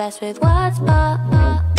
best with words, but.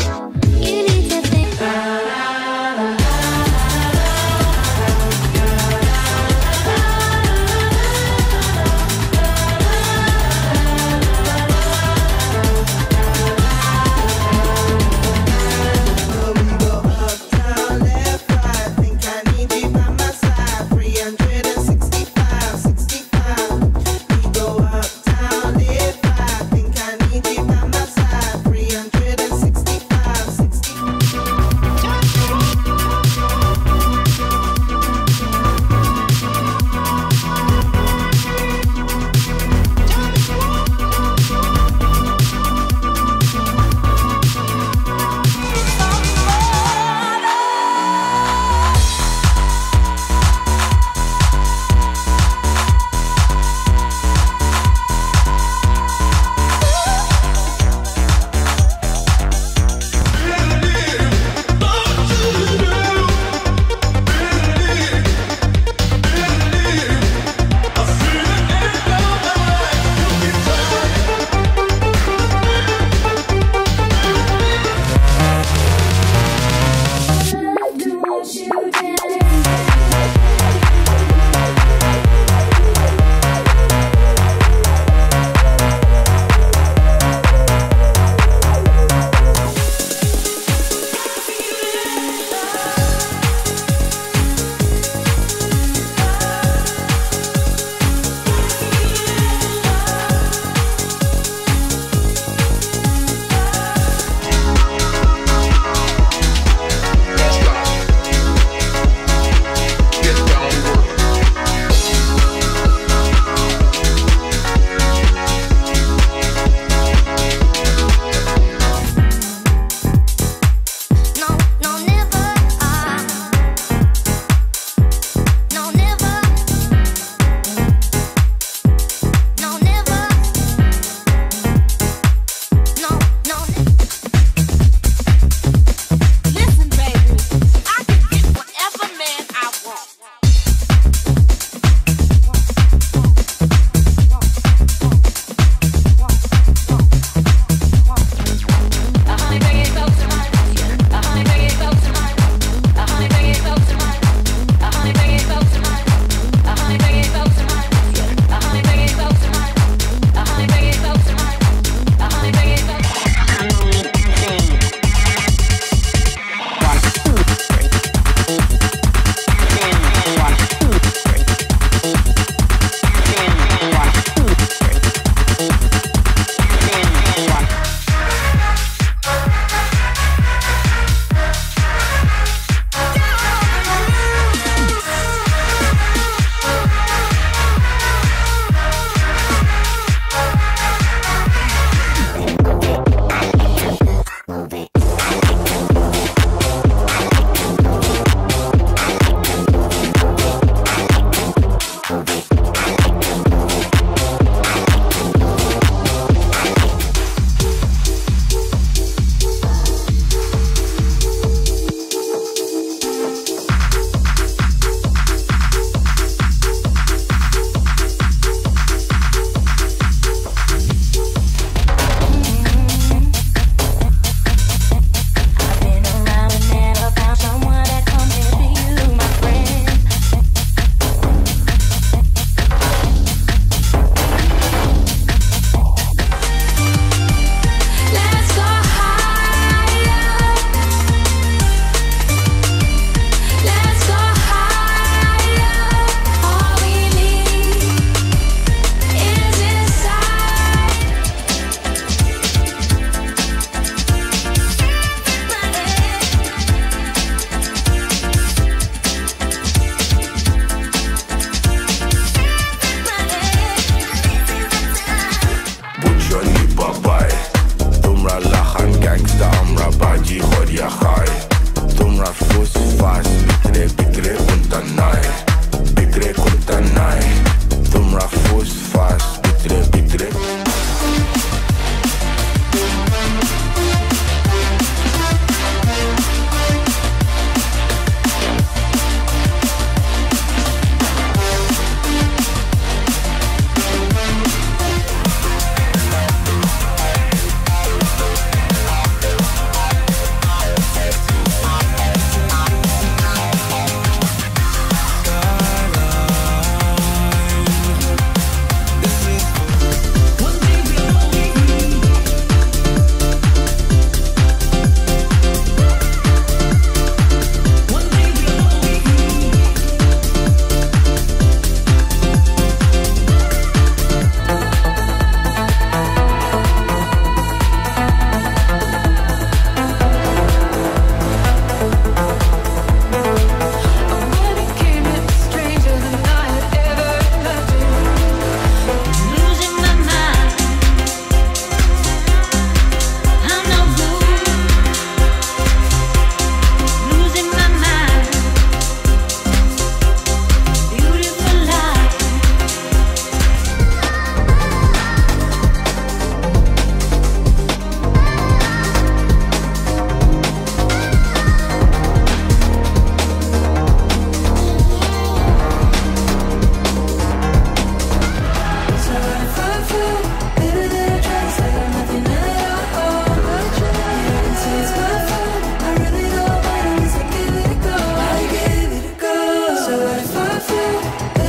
perfect